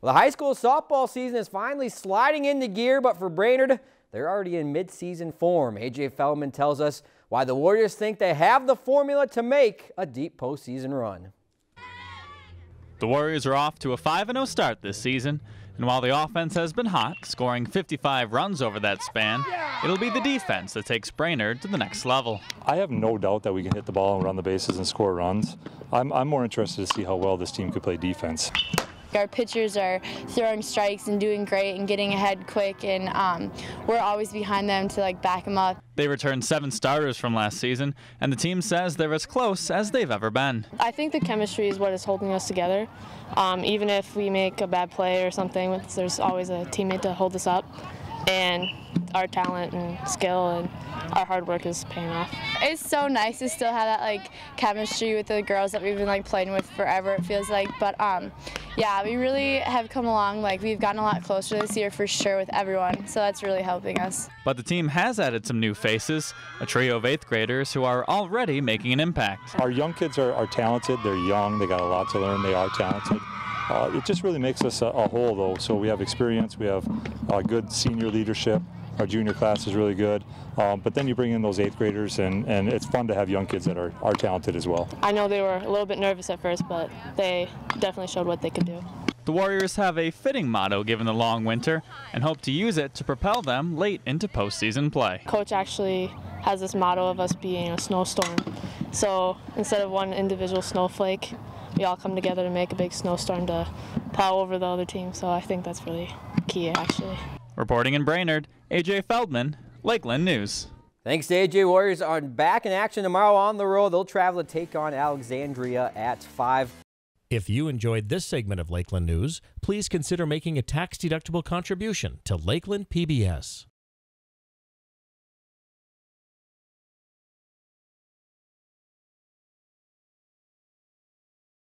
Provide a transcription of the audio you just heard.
Well, the high school softball season is finally sliding into gear, but for Brainerd, they're already in midseason form. AJ Feldman tells us why the Warriors think they have the formula to make a deep postseason run. The Warriors are off to a 5-0 start this season, and while the offense has been hot, scoring 55 runs over that span, it'll be the defense that takes Brainerd to the next level. I have no doubt that we can hit the ball and run the bases and score runs. I'm, I'm more interested to see how well this team could play defense. Our pitchers are throwing strikes and doing great and getting ahead quick, and um, we're always behind them to like back them up. They returned seven starters from last season, and the team says they're as close as they've ever been. I think the chemistry is what is holding us together. Um, even if we make a bad play or something, there's always a teammate to hold us up, and our talent and skill and our hard work is paying off. It's so nice to still have that like chemistry with the girls that we've been like playing with forever. It feels like, but um, yeah, we really have come along. Like we've gotten a lot closer this year for sure with everyone, so that's really helping us. But the team has added some new faces, a trio of eighth graders who are already making an impact. Our young kids are, are talented. They're young. They got a lot to learn. They are talented. Uh, it just really makes us a, a, whole, though. So we have experience. We have uh, good senior leadership. Our junior class is really good. Um, but then you bring in those eighth graders, and, and it's fun to have young kids that are, are talented as well. I know they were a little bit nervous at first, but they definitely showed what they could do. The Warriors have a fitting motto given the long winter and hope to use it to propel them late into postseason play. Coach actually has this motto of us being a snowstorm. So instead of one individual snowflake, we all come together to make a big snowstorm to plow over the other team. So I think that's really key, actually. Reporting in Brainerd, AJ Feldman, Lakeland News. Thanks to AJ Warriors are back in action tomorrow on the road. They'll travel to take on Alexandria at 5. If you enjoyed this segment of Lakeland News, please consider making a tax-deductible contribution to Lakeland PBS.